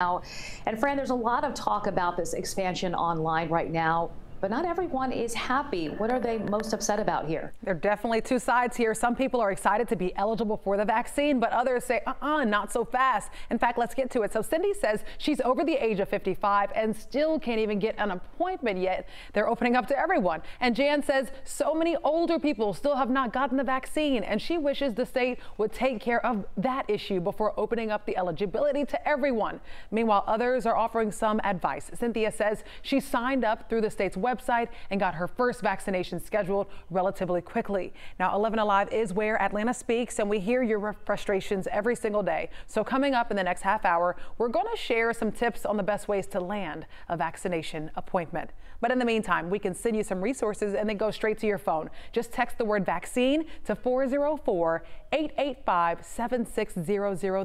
now. And Fran, there's a lot of talk about this expansion online right now. But not everyone is happy. What are they most upset about here? There are definitely two sides here. Some people are excited to be eligible for the vaccine, but others say, uh-uh, not so fast. In fact, let's get to it. So Cindy says she's over the age of 55 and still can't even get an appointment yet. They're opening up to everyone. And Jan says so many older people still have not gotten the vaccine, and she wishes the state would take care of that issue before opening up the eligibility to everyone. Meanwhile, others are offering some advice. Cynthia says she signed up through the state's website website and got her first vaccination scheduled relatively quickly. Now, 11 Alive is where Atlanta speaks, and we hear your frustrations every single day. So coming up in the next half hour, we're going to share some tips on the best ways to land a vaccination appointment. But in the meantime, we can send you some resources and then go straight to your phone. Just text the word vaccine to 404 885 7600.